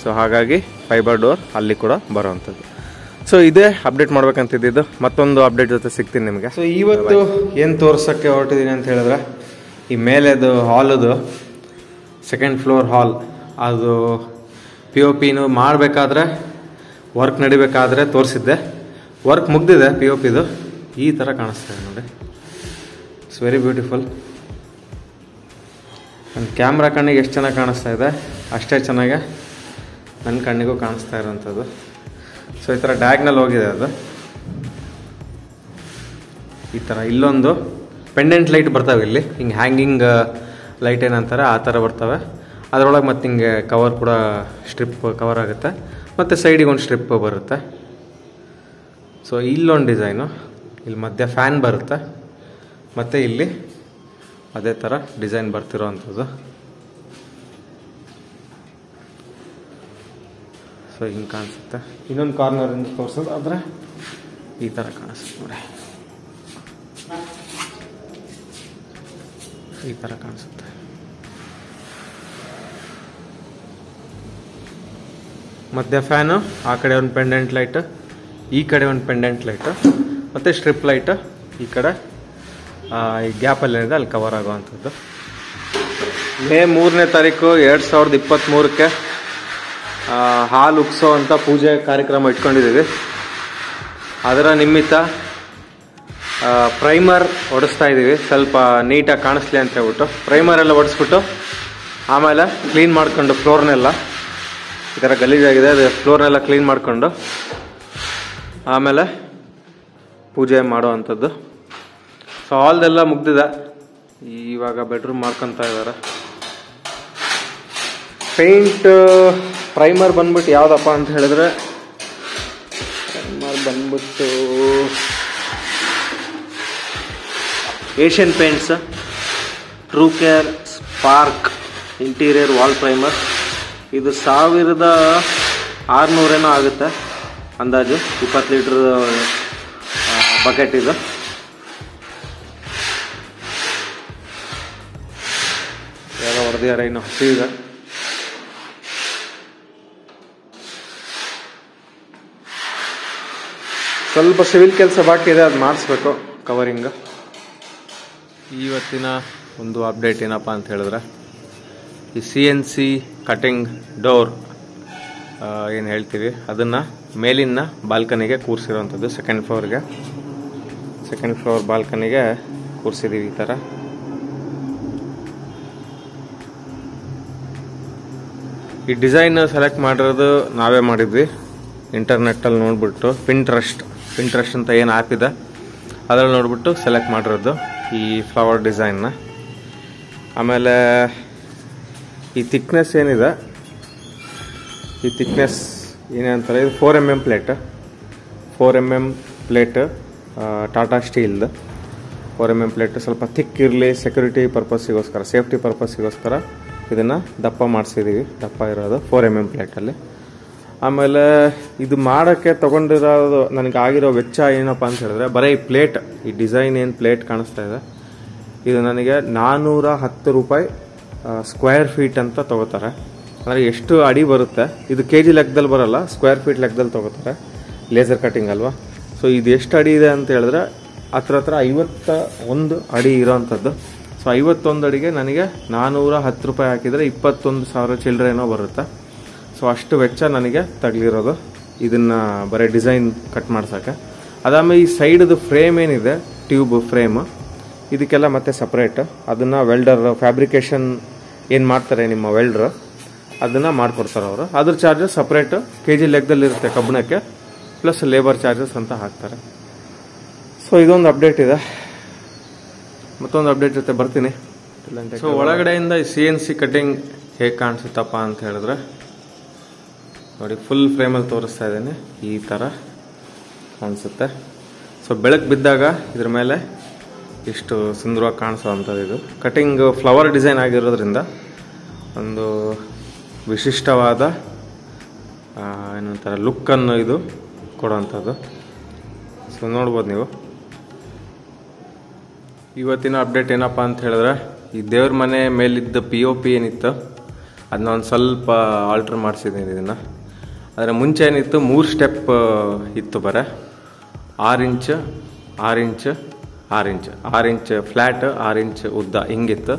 ಸೊ ಹಾಗಾಗಿ ಫೈಬರ್ ಡೋರ್ ಅಲ್ಲಿ ಕೂಡ ಬರೋವಂಥದ್ದು. ಸೊ ಇದೇ ಅಪ್ಡೇಟ್ ಮಾಡ್ಬೇಕಂತಿದ್ದು ಮತ್ತೊಂದು ಅಪ್ಡೇಟ್ ಜೊತೆ ಸಿಗ್ತೀನಿ ನಿಮಗೆ. ಸೊ ಇವತ್ತು ಏನು ತೋರ್ಸೋಕ್ಕೆ ಹೊರಟಿದ್ದೀನಿ ಅಂತ ಹೇಳಿದ್ರೆ, ಈ ಮೇಲೆದು ಹಾಲದು ಸೆಕೆಂಡ್ ಫ್ಲೋರ್ ಹಾಲ್ ಅದು ಪಿ ಓ ಪಿನೂ ಮಾಡಬೇಕಾದ್ರೆ ವರ್ಕ್ ನಡಿಬೇಕಾದ್ರೆ ತೋರಿಸಿದ್ದೆ. ವರ್ಕ್ ಮುಗ್ದಿದೆ ಪಿ ಒ ಪಿದು ಈ ಥರ ಕಾಣಿಸ್ತಾ ಇದೆ ನೋಡಿ. ಇಟ್ಸ್ ವೆರಿ ಬ್ಯೂಟಿಫುಲ್ ನನ್ನ ಕ್ಯಾಮ್ರಾ ಕಣ್ಣಿಗೆ ಎಷ್ಟು ಚೆನ್ನಾಗಿ ಕಾಣಿಸ್ತಾ ಇದೆ? ಅಷ್ಟೇ ಚೆನ್ನಾಗೆ ನನ್ನ ಕಣ್ಣಿಗೂ ಕಾಣಿಸ್ತಾ ಇರೋವಂಥದ್ದು ಸೊ ಈ ಥರ ಡ್ಯಾಗ್ನಲ್ಲಿ ಹೋಗಿದೆ ಅದು. ಈ ಥರ ಇಲ್ಲೊಂದು ಪೆಂಡೆಂಟ್ ಲೈಟ್ ಬರ್ತವೆ ಇಲ್ಲಿ. ಹಿಂಗೆ ಹ್ಯಾಂಗಿಂಗ್ ಲೈಟ್ ಏನಂತಾರೆ, ಆ ಥರ ಬರ್ತವೆ. ಅದರೊಳಗೆ ಮತ್ತೆ ಹಿಂಗೆ ಕವರ್ ಕೂಡ ಸ್ಟ್ರಿಪ್ ಕವರ್ ಆಗುತ್ತೆ. ಮತ್ತು ಸೈಡಿಗೆ ಒಂದು ಸ್ಟ್ರಿಪ್ ಬರುತ್ತೆ. ಸೊ ಇಲ್ಲೊಂದು ಡಿಸೈನು ಇಲ್ಲಿ ಮಧ್ಯ ಫ್ಯಾನ್ ಬರುತ್ತೆ. ಮತ್ತು ಇಲ್ಲಿ ಅದೇ ಥರ ಡಿಸೈನ್ ಬರ್ತಿರೋ ಅಂಥದ್ದು ಸೊ ಹಿಂಗೆ ಕಾಣಿಸುತ್ತೆ. ಇನ್ನೊಂದು ಕಾರ್ನರಿಂದ ತೋರಿಸೋದು ಆದರೆ ಈ ಥರ ಕಾಣಿಸುತ್ತೆ ನೋಡಿ ಈ ಥರ ಕಾಣಿಸುತ್ತೆ. ಮಧ್ಯ ಫ್ಯಾನು ಆ ಕಡೆ ಒಂದು ಪೆಂಡೆಂಟ್ ಲೈಟ್ ಈ ಕಡೆ ಒಂದು ಪೆಂಡೆಂಟ್ ಲೈಟ್ ಮತ್ತು ಸ್ಟ್ರಿಪ್ ಲೈಟ್ ಈ ಕಡೆ ಈ ಗ್ಯಾಪಲ್ಲಿ ಏನಿದೆ ಅಲ್ಲಿ ಕವರ್ ಆಗುವಂಥದ್ದು. ಮೇ ಮೂರನೇ ತಾರೀಕು ಎರಡು ಸಾವಿರದ ಇಪ್ಪತ್ತ್ಮೂರಕ್ಕೆ ಹಾಲು ಉಗ್ಸೋ ಅಂತ ಪೂಜೆ ಕಾರ್ಯಕ್ರಮ ಇಟ್ಕೊಂಡಿದ್ದೀವಿ. ಅದರ ನಿಮಿತ್ತ ಪ್ರೈಮರ್ ಹೊಡಿಸ್ತಾ ಇದ್ದೀವಿ. ಸ್ವಲ್ಪ ನೀಟಾಗಿ ಕಾಣಿಸ್ಲಿ ಅಂತ ಹೇಳ್ಬಿಟ್ಟು ಪ್ರೈಮರ್ ಎಲ್ಲ ಹೊಡಿಸ್ಬಿಟ್ಟು ಆಮೇಲೆ ಕ್ಲೀನ್ ಮಾಡ್ಕೊಂಡು ಫ್ಲೋರ್ನೆಲ್ಲ ಈ ಥರ ಗಲೀಜಾಗಿದೆ ಅದು ಫ್ಲೋರ್ನೆಲ್ಲ ಕ್ಲೀನ್ ಮಾಡಿಕೊಂಡು ಆಮೇಲೆ ಪೂಜೆ ಮಾಡೋ ಅಂಥದ್ದು. ಸೊ ಹಾಲ್ದೆಲ್ಲ ಮುಗ್ದಿದೆ. ಇವಾಗ ಬೆಡ್ರೂಮ್ ಮಾಡ್ಕೊತಾ ಇದ್ದಾರೆ ಪೇಂಟ್ ಪ್ರೈಮರ್ ಬಂದ್ಬಿಟ್ಟು ಯಾವುದಪ್ಪ ಅಂತ ಹೇಳಿದ್ರೆ ಪ್ರೈಮರ್ ಬಂದ್ಬಿಟ್ಟು Asian Paints True Care Spark interior wall primer ಇದು ಸಾವಿರದ ಆರುನೂರೇನೋ ಆಗುತ್ತೆ ಅಂದಾಜು, ಇಪ್ಪತ್ತು ಲೀಟ್ರ್ ಬಕೆಟ್ ಇದು. ಯಾರೋ ಹೊಡೆದಿದ್ದಾರೆ ಇನ್ನು, ಸೀದ. ಸ್ವಲ್ಪ ಸಿವಿಲ್ ಕೆಲಸ ಬಾಕಿ ಇದೆ ಅದು ಮಾಡಿಸ್ಬೇಕು ಕವರಿಂಗ್ ಇವತ್ತಿನ ಒಂದು ಅಪ್ಡೇಟ್ ಏನಪ್ಪ ಅಂತ ಹೇಳಿದ್ರೆ, ಈ C N C cutting door ಏನು ಹೇಳ್ತೀವಿ ಅದನ್ನು ಮೇಲಿನ ಬಾಲ್ಕನಿಗೆ ಕೂರಿಸಿರೋವಂಥದ್ದು ಸೆಕೆಂಡ್ ಫ್ಲೋರ್ಗೆ ಸೆಕೆಂಡ್ ಫ್ಲೋರ್ ಬಾಲ್ಕನಿಗೆ ಕೂರಿಸಿದ್ದೀವಿ ಈ ಥರ ಈ ಡಿಸೈನ್ ಸೆಲೆಕ್ಟ್ ಮಾಡಿರೋದು ನಾವೇ ಮಾಡಿದ್ವಿ. ಇಂಟರ್ನೆಟ್ಟಲ್ಲಿ ನೋಡಿಬಿಟ್ಟು ಪಿಂಟ್ರಸ್ಟ್ ಪಿಂಟ್ರಸ್ಟ್ ಅಂತ ಏನು ಆ್ಯಪ್ ಇದೆ, ಅದರಲ್ಲಿ ನೋಡಿಬಿಟ್ಟು ಸೆಲೆಕ್ಟ್ ಮಾಡಿರೋದು ಈ ಫ್ಲವರ್ ಡಿಸೈನ್ನ ಆಮೇಲೆ ಈ ಥಿಕ್ನೆಸ್ ಏನಿದೆ? ಈ ಥಿಕ್ನೆಸ್ ಅಂತಾರೆ, ಇದು four M M plate four M M plate Tata ಸ್ಟೀಲ್ದು four M M plate ಸ್ವಲ್ಪ ಥಿಕ್ ಇರಲಿ ಸೆಕ್ಯೂರಿಟಿ ಪರ್ಪಸ್ಸಿಗೋಸ್ಕರ ಸೇಫ್ಟಿ ಪರ್ಪಸ್ಸಿಗೋಸ್ಕರ ಇದನ್ನು ದಪ್ಪ ಮಾಡಿಸಿದ್ದೀವಿ ದಪ್ಪ ಇರೋದು ಫೋರ್ ಎಂ ಎಂ ಪ್ಲೇಟಲ್ಲಿ ಆಮೇಲೆ ಇದು ಮಾಡೋಕ್ಕೆ ತೊಗೊಂಡಿರೋದು ನನಗೆ ಆಗಿರೋ ವೆಚ್ಚ ಏನಪ್ಪ ಅಂತ ಹೇಳಿದ್ರೆ, ಬರೀ ಈ ಪ್ಲೇಟ್ ಈ ಡಿಸೈನ್ ಏನು ಪ್ಲೇಟ್ ಕಾಣಿಸ್ತಾ ಇದೆ. ಇದು ನನಗೆ ನಾನ್ನೂರ ಹತ್ತು ರೂಪಾಯಿ ಸ್ಕ್ವೇರ್ ಫೀಟ್ ಅಂತ ತಗೋತಾರೆ. ಅಂದರೆ ಎಷ್ಟು ಅಡಿ ಬರುತ್ತೆ? ಇದು ಕೆ ಜಿ ಲೆಕ್ಕದಲ್ಲಿ ಬರೋಲ್ಲ ಸ್ಕ್ವೇರ್ ಫೀಟ್ ಲೆಕ್ಕದಲ್ಲಿ ತಗೋತಾರೆ. ಲೇಸರ್ ಕಟಿಂಗ್ ಅಲ್ವಾ? ಸೊ ಇದು ಎಷ್ಟು ಅಡಿ ಇದೆ ಅಂತ ಹೇಳಿದ್ರೆ ಹತ್ರ ಹತ್ರ ಐವತ್ತ ಒಂದು ಅಡಿ ಇರೋವಂಥದ್ದು ಸೊ ಐವತ್ತೊಂದು ಅಡಿಗೆ ನನಗೆ ನಾನ್ನೂರ ಹತ್ತು ರೂಪಾಯಿ ಹಾಕಿದರೆ ಇಪ್ಪತ್ತೊಂದು ಸಾವಿರ ಚಿಲ್ಲರೆನೋ ಬರುತ್ತೆ. ಸೊ ಅಷ್ಟು ವೆಚ್ಚ ನನಗೆ ತಗಲಿರೋದು. ಇದನ್ನು ಬರೀ ಡಿಸೈನ್ ಕಟ್ ಮಾಡ್ಸೋಕ್ಕೆ. ಅದಾದ್ಮೇಲೆ ಈ ಸೈಡದು ಫ್ರೇಮ್ ಏನಿದೆ? ಟ್ಯೂಬ್ ಫ್ರೇಮ್ ಇದಕ್ಕೆಲ್ಲ ಮತ್ತೆ ಸಪ್ರೇಟ್ ಅದನ್ನು ವೆಲ್ಡರ್ ಫ್ಯಾಬ್ರಿಕೇಶನ್ ಏನು ಮಾಡ್ತಾರೆ ನಿಮ್ಮ ವೆಲ್ಡರ್ ಅದನ್ನು ಮಾಡಿಕೊಡ್ತಾರೆ ಅವರು. ಅದ್ರ ಚಾರ್ಜಸ್ ಸಪ್ರೇಟ್ ಕೆ ಜಿ ಲೆಕ್ಕದಲ್ಲಿ ಇರುತ್ತೆ ಕಬ್ಬಣಕ್ಕೆ ಪ್ಲಸ್ ಲೇಬರ್ ಚಾರ್ಜಸ್ ಅಂತ ಹಾಕ್ತಾರೆ. ಸೊ ಇದೊಂದು ಅಪ್ಡೇಟ್ ಇದೆ. ಮತ್ತೊಂದು ಅಪ್ಡೇಟ್ ಜೊತೆ ಬರ್ತೀನಿ. ಸೊ ಒಳಗಡೆಯಿಂದ ಸಿ ಎನ್ ಸಿ ಕಟ್ಟಿಂಗ್ ಹೇಗೆ ಕಾಣಿಸುತ್ತಪ್ಪ ಅಂತ ಹೇಳಿದ್ರೆ, ನೋಡಿ ಫುಲ್ ಫ್ರೇಮಲ್ಲಿ ತೋರಿಸ್ತಾ ಇದ್ದೀನಿ. ಈ ಥರ ಕಾಣಿಸುತ್ತೆ. ಸೊ ಬೆಳಕು ಬಿದ್ದಾಗ ಇದ್ರ ಮೇಲೆ ಇಷ್ಟು ಸುಂದರವಾಗಿ ಕಾಣಿಸೋವಂಥದ್ದು ಇದು. ಕಟಿಂಗ್ ಫ್ಲವರ್ ಡಿಸೈನ್ ಆಗಿರೋದ್ರಿಂದ ಒಂದು ವಿಶಿಷ್ಟವಾದ ಏನಂತಾರೆ ಲುಕ್ಕನ್ನು ಇದು ಕೊಡುವಂಥದ್ದು. ಸೊ ನೋಡ್ಬೋದು ನೀವು. ಇವತ್ತಿನ ಅಪ್ಡೇಟ್ ಏನಪ್ಪ ಅಂತ ಹೇಳಿದ್ರೆ, ಈ ದೇವ್ರ ಮನೆ ಮೇಲಿದ್ದ ಪಿ ಒ ಪಿ ಏನಿತ್ತು ಅದನ್ನ ಒಂದು ಸ್ವಲ್ಪ ಆಲ್ಟ್ರ್ ಮಾಡಿಸಿದ್ದೀನಿ ಇದನ್ನು. ಅದರ ಮುಂಚೆ ಏನಿತ್ತು, ಮೂರು ಸ್ಟೆಪ್ ಇತ್ತು ಬರ. ಆರು ಇಂಚ್ ಆರು ಇಂಚ್ ಆರು ಇಂಚ್. ಆರು ಇಂಚ್ ಫ್ಲ್ಯಾಟ್ ಆರು ಇಂಚ್ ಉದ್ದ ಹಿಂಗಿತ್ತು.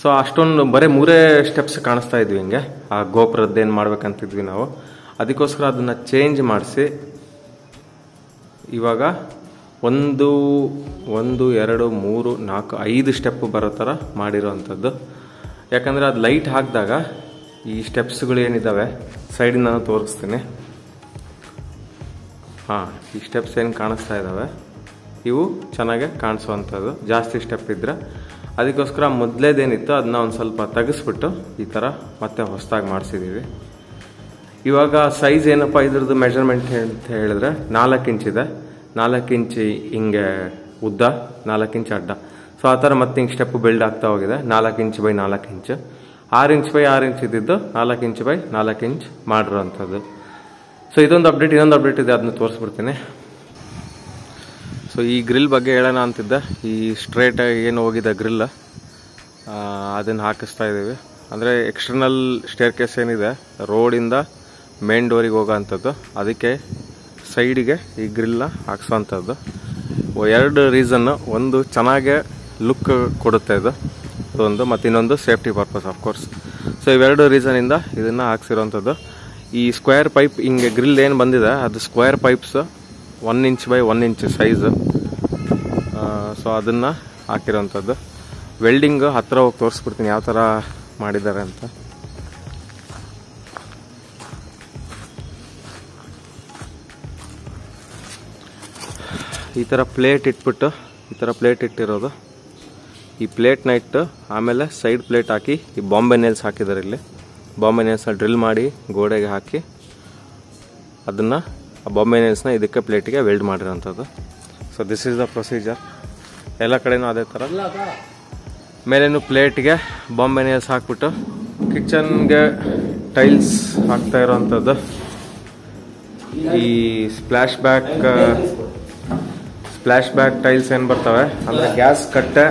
ಸೊ ಅಷ್ಟೊಂದು ಬರೀ ಮೂರೇ ಸ್ಟೆಪ್ಸ್ ಕಾಣಿಸ್ತಾ ಇದ್ವಿ ಹಿಂಗೆ. ಆ ಗೋಪುರದ್ದೇನು ಮಾಡ್ಬೇಕಂತಿದ್ವಿ ನಾವು. ಅದಕ್ಕೋಸ್ಕರ ಅದನ್ನು ಚೇಂಜ್ ಮಾಡಿಸಿ, ಇವಾಗ ಒಂದು ಒಂದು, ಎರಡು, ಮೂರು, ನಾಲ್ಕು, ಐದು ಸ್ಟೆಪ್ ಬರೋ ಥರ ಮಾಡಿರೋವಂಥದ್ದು ಯಾಕಂದರೆ ಅದು ಲೈಟ್ ಹಾಕಿದಾಗ ಈ ಸ್ಟೆಪ್ಸ್ಗಳು ಏನಿದ್ದಾವೆ ಸೈಡಿಂದ ನಾನು ತೋರಿಸ್ತೀನಿ. ಹಾಂ, ಈ ಸ್ಟೆಪ್ಸ್ ಏನು ಕಾಣಿಸ್ತಾ ಇದ್ದಾವೆ ಇವು ಚೆನ್ನಾಗೆ ಕಾಣಿಸುವಂಥದ್ದು. ಜಾಸ್ತಿ ಸ್ಟೆಪ್ ಇದ್ದರೆ ಅದಕ್ಕೋಸ್ಕರ ಮೊದಲೇದೇನಿತ್ತು ಅದನ್ನ ಒಂದು ಸ್ವಲ್ಪ ತೆಗೆಸ್ಬಿಟ್ಟು ಈ ಥರ ಮತ್ತೆ ಹೊಸದಾಗಿ ಮಾಡಿಸಿದ್ದೀವಿ ಇವಾಗ ಸೈಜ್ ಏನಪ್ಪ ಇದ್ರದ್ದು ಮೆಜರ್ಮೆಂಟ್ ಅಂತ ಹೇಳಿದ್ರೆ ನಾಲ್ಕು ಇಂಚ್ ಇದೆ. ನಾಲ್ಕು ಇಂಚಿ ಹಿಂಗೆ ಉದ್ದ, ನಾಲ್ಕು ಇಂಚ್ ಅಡ್ಡ. ಸೊ ಆ ಥರ ಮತ್ತೆ ಹಿಂಗೆ ಸ್ಟೆಪ್ ಬಿಲ್ಡ್ ಆಗ್ತಾ ಹೋಗಿದೆ. ನಾಲ್ಕು ಇಂಚ್ ಬೈ ನಾಲ್ಕು ಇಂಚ್. ಆರು ಇಂಚ್ ಬೈ ಆರು ಇಂಚ್ ಇದ್ದಿದ್ದು ನಾಲ್ಕು ಇಂಚ್ ಬೈ ನಾಲ್ಕು ಇಂಚ್ ಮಾಡಿರೋ ಅಂಥದ್ದು ಸೊ ಇದೊಂದು ಅಪ್ಡೇಟ್ ಇನ್ನೊಂದು ಅಪ್ಡೇಟ್ ಇದೆ, ಅದನ್ನ ತೋರಿಸ್ಬಿಡ್ತೀನಿ. ಸೊ ಈ ಗ್ರಿಲ್ ಬಗ್ಗೆ ಹೇಳೋಣ ಅಂತಿದ್ದೆ. ಈ ಸ್ಟ್ರೇಟಾಗಿ ಏನು ಹೋಗಿದೆ ಗ್ರಿಲ್ ಅದನ್ನು ಹಾಕಿಸ್ತಾ ಇದ್ದೀವಿ. ಅಂದರೆ ಎಕ್ಸ್ಟರ್ನಲ್ ಸ್ಟೇರ್ ಕೇಸ್ ಏನಿದೆ ರೋಡಿಂದ ಮೇನ್ ಡೋರಿಗೆ ಹೋಗೋ ಅಂಥದ್ದು ಅದಕ್ಕೆ ಸೈಡಿಗೆ ಈ ಗ್ರಿಲ್ನ ಹಾಕ್ಸೋವಂಥದ್ದು ಎರಡು ರೀಸನ್ನು ಒಂದು ಚೆನ್ನಾಗೆ ಲುಕ್ ಕೊಡುತ್ತೆ ಇದು. ಒಂದು ಮತ್ತು ಇನ್ನೊಂದು safety purpose of course so ಇವೆರಡು ರೀಸನಿಂದ ಇದನ್ನು ಹಾಕ್ಸಿರೋವಂಥದ್ದು ಈ ಸ್ಕ್ವೇರ್ ಪೈಪ್ ಹಿಂಗೆ ಗ್ರಿಲ್ ಏನು ಬಂದಿದೆ, ಅದು square pipes one inch by one inch size so ಅದನ್ನು ಹಾಕಿರೋಂಥದ್ದು ವೆಲ್ಡಿಂಗ್ ಹತ್ತಿರ ಹೋಗಿ ತೋರಿಸ್ಬಿಡ್ತೀನಿ ಯಾವ ಥರ ಮಾಡಿದ್ದಾರೆ ಅಂತ. ಈ ಥರ ಪ್ಲೇಟ್ ಇಟ್ಬಿಟ್ಟು, ಈ ಥರ ಪ್ಲೇಟ್ ಇಟ್ಟಿರೋದು. ಈ ಪ್ಲೇಟ್ನ ಇಟ್ಟು ಆಮೇಲೆ ಸೈಡ್ ಪ್ಲೇಟ್ ಹಾಕಿ, ಈ ಬಾಂಬೆ ನೇಲ್ಸ್ ಹಾಕಿದ್ದಾರೆ ಇಲ್ಲಿ. ಬಾಂಬೆ ನೇಲ್ಸ್ನ ಡ್ರಿಲ್ ಮಾಡಿ ಗೋಡೆಗೆ ಹಾಕಿ, ಅದನ್ನು ಆ ಬಾಂಬೆ ನೆನ್ಸ್ನ ಇದಕ್ಕೆ ಪ್ಲೇಟಿಗೆ weld ಮಾಡಿರೋಂಥದ್ದು. So this is the procedure ಎಲ್ಲ ಕಡೆಯೂ ಅದೇ ಥರ. ಮೇಲೇನು ಪ್ಲೇಟ್ಗೆ ಬಾಂಬೆ ನೇಲ್ಸ್ ಹಾಕ್ಬಿಟ್ಟು ಕಿಚನ್ಗೆ ಟೈಲ್ಸ್ ಹಾಕ್ತಾ ಇರೋವಂಥದ್ದು ಈ splash back splash back tiles ಏನು ಬರ್ತವೆ? ಅಂದರೆ ಗ್ಯಾಸ್ ಕಟ್ಟೆ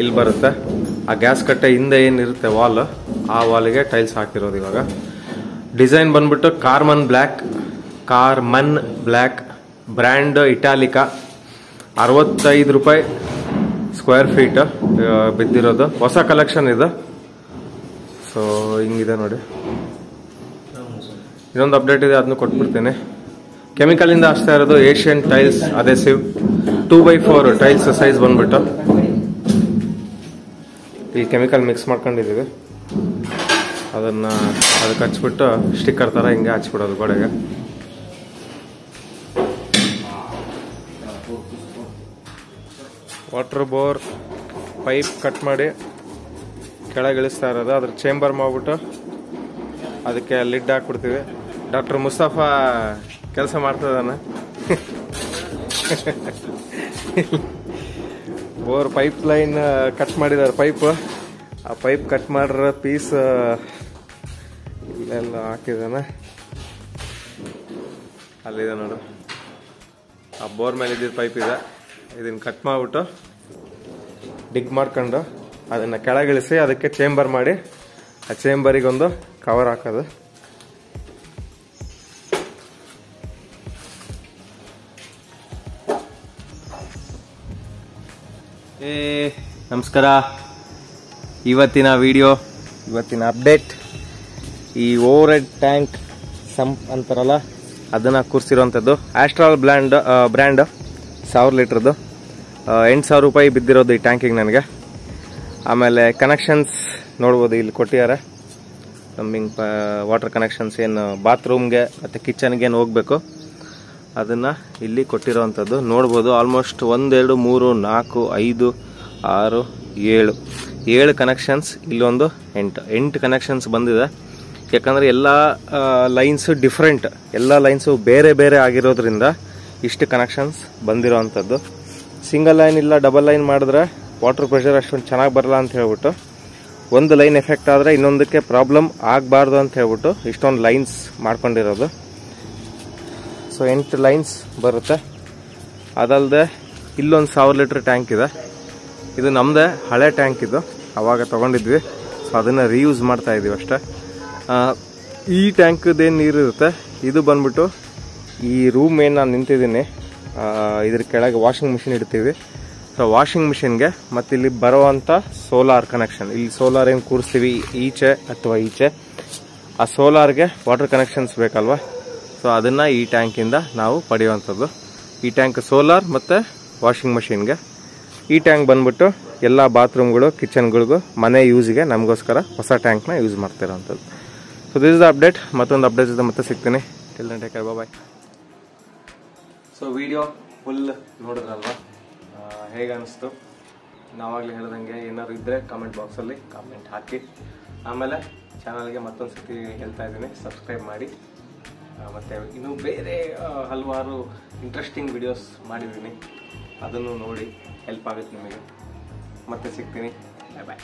ಇಲ್ಲಿ ಬರುತ್ತೆ. ಆ ಗ್ಯಾಸ್ ಕಟ್ಟೆ ಹಿಂದೆ ಏನಿರುತ್ತೆ ವಾಲ್, ಆ ವಾಲಿಗೆ ಟೈಲ್ಸ್ ಹಾಕಿರೋದು ಇವಾಗ. ಡಿಸೈನ್ ಬಂದ್ಬಿಟ್ಟು Carmen black. Carmen black brand Italica ಅರವತ್ತೈದು ರೂಪಾಯಿ ಸ್ಕ್ವೇರ್ ಫೀಟ್ ಬಿದ್ದಿರೋದು. ಹೊಸ ಕಲೆಕ್ಷನ್ ಇದು. ಸೊ ಹಿಂಗಿದೆ ನೋಡಿ. ಇನ್ನೊಂದು ಅಪ್ಡೇಟ್ ಇದೆ ಅದನ್ನು ಕೊಟ್ಬಿಡ್ತೀನಿ. ಕೆಮಿಕಲ್ ಇಂದ ಹಚ್ತಾ ಇರೋದು Asian tiles adhesive two by four tiles size ಬಂದ್ಬಿಟ್ಟು. ಈ ಕೆಮಿಕಲ್ ಮಿಕ್ಸ್ ಮಾಡ್ಕೊಂಡಿದ್ದೀವಿ. ಅದನ್ನ ಅದಕ್ಕೆ ಹಚ್ಬಿಟ್ಟು ಸ್ಟಿಕ್ಕರ್ ತರ ಹಿಂಗೆ ಹಚ್ಬಿಡೋದು ಗೋಡೆಗೆ. ವಾಟರ್ ಬೋರ್ ಪೈಪ್ ಕಟ್ ಮಾಡಿ ಕೆಳಗೆ ಇಳಿಸ್ತಾ ಇರೋದು ಅದ್ರ ಚೇಂಬರ್ ಮಾಡ್ಬಿಟ್ಟು ಅದಕ್ಕೆ ಲಿಡ್ ಹಾಕ್ಬಿಡ್ತೀವಿ. ಡಾಕ್ಟರ್ ಮುಸ್ತಫಾ ಕೆಲಸ ಮಾಡ್ತದಾನ ಬೋರ್ ಪೈಪ್ ಲೈನ್ ಕಟ್ ಮಾಡಿದಾರೆ ಪೈಪ್ ಆ ಪೈಪ್ ಕಟ್ ಮಾಡಿರೋ ಪೀಸ್ ಇಲ್ಲೆಲ್ಲ ಹಾಕಿದಾನೆ ಅಲ್ಲಿದೆ ನೋಡು. ಆ ಬೋರ್ ಮೇಲೆ ಇದ್ದಿದ್ದು ಪೈಪ್ ಇದೆ. ಇದನ್ನ ಕಟ್ ಮಾಡ್ಬಿಟ್ಟು ಡಿಗ್ ಮಾಡ್ಕೊಂಡು ಅದನ್ನ ಕೆಳಗಿಳಿಸಿ ಅದಕ್ಕೆ ಚೇಂಬರ್ ಮಾಡಿ ಆ ಚೇಂಬರಿಗೊಂದು ಕವರ್ ಹಾಕೋದು. ಏ, ನಮಸ್ಕಾರ. ಇವತ್ತಿನ ವಿಡಿಯೋ ಇವತ್ತಿನ ಅಪ್ಡೇಟ್ ಈ ಓವರ್ ಹೆಡ್ ಟ್ಯಾಂಕ್ ಸಂಪ್ ಅಂತಾರಲ್ಲ, ಅದನ್ನು ಕೂರಿಸಿರೋಂಥದ್ದು ಆಸ್ಟ್ರಾಲ್ ಬ್ಲ್ಯಾಂಡ್ ಬ್ರ್ಯಾಂಡ್ ಸಾವಿರ ಲೀಟ್ರದ್ದು. ಎಂಟು ಸಾವಿರ ರೂಪಾಯಿ ಬಿದ್ದಿರೋದು ಈ ಟ್ಯಾಂಕಿಗೆ ನನಗೆ. ಆಮೇಲೆ ಕನೆಕ್ಷನ್ಸ್ ನೋಡ್ಬೋದು ಇಲ್ಲಿ ಕೊಟ್ಟಿದ್ದಾರೆ. ಪ್ಲಂಬಿಂಗ್ ವಾಟರ್ ಕನೆಕ್ಷನ್ಸ್ ಏನು ಬಾತ್ರೂಮ್ಗೆ ಮತ್ತು ಕಿಚನ್ಗೆ ಏನು ಹೋಗಬೇಕು. ಅದನ್ನು ಇಲ್ಲಿ ಕೊಟ್ಟಿರೋವಂಥದ್ದು ನೋಡ್ಬೋದು ಆಲ್ಮೋಸ್ಟ್ ಒಂದೆರಡು ಮೂರು, ನಾಲ್ಕು, ಐದು, ಆರು, ಏಳು. ಏಳು ಕನೆಕ್ಷನ್ಸ್ ಇಲ್ಲೊಂದು ಎಂಟು. ಎಂಟು ಕನೆಕ್ಷನ್ಸ್ ಬಂದಿದೆ. ಯಾಕಂದರೆ ಎಲ್ಲ ಲೈನ್ಸು ಡಿಫ್ರೆಂಟ್ ಎಲ್ಲ ಲೈನ್ಸು ಬೇರೆ ಬೇರೆ ಆಗಿರೋದ್ರಿಂದ ಇಷ್ಟು ಕನೆಕ್ಷನ್ಸ್ ಬಂದಿರೋ ಅಂಥದ್ದು ಸಿಂಗಲ್ ಲೈನ್ ಇಲ್ಲ, ಡಬಲ್ ಲೈನ್ ಮಾಡಿದ್ರೆ ವಾಟರ್ ಪ್ರೆಷರ್ ಅಷ್ಟೊಂದು ಚೆನ್ನಾಗಿ ಬರಲ್ಲ ಅಂತ ಹೇಳ್ಬಿಟ್ಟು ಒಂದು ಲೈನ್ ಎಫೆಕ್ಟ್ ಆದರೆ ಇನ್ನೊಂದಕ್ಕೆ ಪ್ರಾಬ್ಲಮ್ ಆಗಬಾರ್ದು ಅಂತ ಹೇಳ್ಬಿಟ್ಟು ಇಷ್ಟೊಂದು ಲೈನ್ಸ್ ಮಾಡ್ಕೊಂಡಿರೋದು. ಸೊ ಎಂಟು ಲೈನ್ಸ್ ಬರುತ್ತೆ. ಅದಲ್ಲದೆ ಇಲ್ಲೊಂದು ಸಾವಿರ ಲೀಟ್ರ್ ಟ್ಯಾಂಕ್ ಇದೆ. ಇದು ನಮ್ಮದೇ ಹಳೆ ಟ್ಯಾಂಕ್ ಇದು. ಅವಾಗ ತೊಗೊಂಡಿದ್ವಿ. ಸೊ ಅದನ್ನು ರೀಯೂಸ್ ಮಾಡ್ತಾ ಇದ್ದೀವಿ ಅಷ್ಟೇ. ಈ ಟ್ಯಾಂಕದೇನು ನೀರು ಇರುತ್ತೆ ಇದು ಬಂದ್ಬಿಟ್ಟು ಈ ರೂಮ್ ಏನು ನಾನು ನಿಂತಿದ್ದೀನಿ. ಇದ್ರ ಕೆಳಗೆ ವಾಷಿಂಗ್ ಮಿಷಿನ್ ಇಡ್ತೀವಿ. ಸೊ ವಾಷಿಂಗ್ ಮಿಷಿನ್ಗೆ ಮತ್ತು ಇಲ್ಲಿ ಬರುವಂಥ ಸೋಲಾರ್ ಕನೆಕ್ಷನ್ ಇಲ್ಲಿ ಸೋಲಾರ್ ಏನು ಕೂರಿಸ್ತೀವಿ? ಈಚೆ ಅಥವಾ ಈಚೆ? ಆ ಸೋಲಾರ್ಗೆ ವಾಟರ್ ಕನೆಕ್ಷನ್ಸ್ ಬೇಕಲ್ವಾ? ಸೊ ಅದನ್ನು ಈ ಟ್ಯಾಂಕಿಂದ ನಾವು ಪಡೆಯುವಂಥದ್ದು. ಈ ಟ್ಯಾಂಕ್ ಸೋಲಾರ್ ಮತ್ತು ವಾಷಿಂಗ್ ಮಷಿನ್ಗೆ ಈ ಟ್ಯಾಂಕ್ ಬಂದ್ಬಿಟ್ಟು ಎಲ್ಲ ಬಾತ್ರೂಮ್ಗಳು ಕಿಚನ್ಗಳಿಗೂ ಮನೆ ಯೂಸ್ಗೆ ನಮಗೋಸ್ಕರ ಹೊಸ ಟ್ಯಾಂಕ್ನ use ಮಾಡ್ತಿರೋಂಥದ್ದು. So this is the update ಮತ್ತೊಂದು ಅಪ್ಡೇಟ್ ಜೊತೆ ಮತ್ತೆ ಸಿಗ್ತೀನಿ. Take care bye so video full ನೋಡಿದ್ರಲ್ವ? ಹೇಗೆ ಅನಿಸ್ತು? ನಾವಾಗಲೇ ಹೇಳ್ದಂಗೆ ಏನಾದ್ರು ಇದ್ದರೆ ಕಾಮೆಂಟ್ ಬಾಕ್ಸಲ್ಲಿ ಕಾಮೆಂಟ್ ಹಾಕಿ. ಆಮೇಲೆ ಚಾನಲ್ಗೆ ಮತ್ತೊಂದು ಸರ್ತಿ ಹೇಳ್ತಾ ಇದ್ದೀನಿ ಸಬ್ಸ್ಕ್ರೈಬ್ ಮಾಡಿ. ಮತ್ತು ಇನ್ನೂ ಬೇರೆ ಹಲವಾರು ಇಂಟ್ರೆಸ್ಟಿಂಗ್ ವಿಡಿಯೋಸ್ ಮಾಡಿದ್ದೀನಿ. ಅದನ್ನು ನೋಡಿ ಹೆಲ್ಪ್ ಆಗುತ್ತೆ ನಿಮಗೆ. ಮತ್ತೆ ಸಿಗ್ತೀನಿ. ಬಾಯ್ ಬಾಯ್